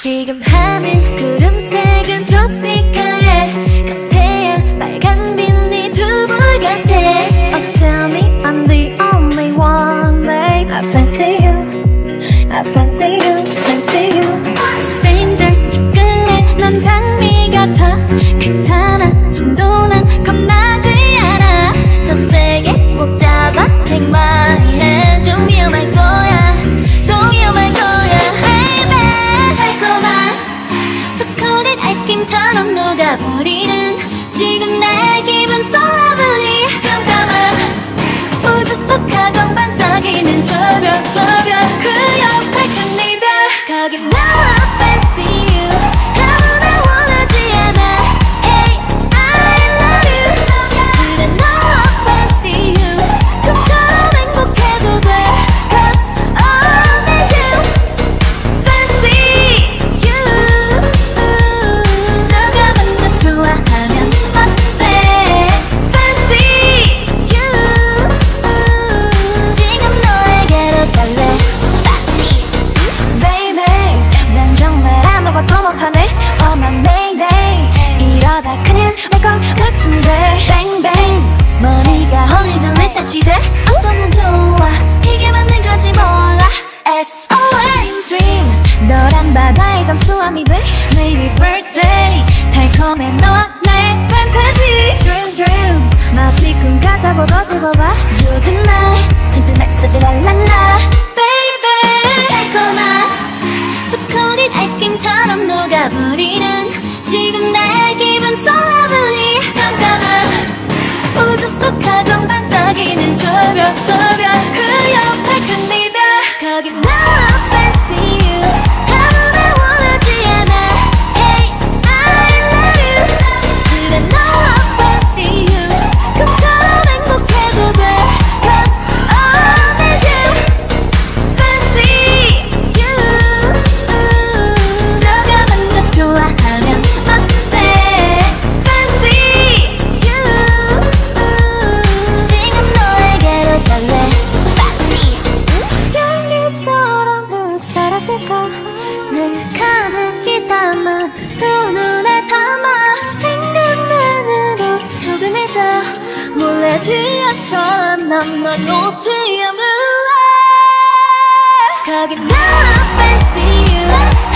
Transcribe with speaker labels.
Speaker 1: 지금 하늘 구름색은 tropical 저태양 빨간 빛이 두불 같아
Speaker 2: Oh tell me I'm the only one babe I fancy you I fancy you fancy you
Speaker 1: Strangers 조금의 난 장미 아이스크림처럼 녹아버리는 지금 내 기분 so lovely 깜깜한 우주 속 가장 반짝이는 저별 저별. 그 옆에 큰 이별. 거기 나 잠수함이 돼? Maybe birthday. 달콤해 너와 나의 fantasy.
Speaker 2: Dream dream 마치 꿈 같아 벌어져봐봐
Speaker 1: 요즘 날 슬픈 메시지 랄랄라 Baby. 달콤한 초콜릿 아이스크림처럼 녹아버리는 지금 내 기분 so lovely. 깜깜한 우주 속 가장 반짝이는 저별 저별
Speaker 2: 사라질까
Speaker 1: 늘 가득히 담아 두 눈에 담아 생각만으로 포근해져 몰래 비어쳐 나만 놓지 않을래. 거기 나 fancy you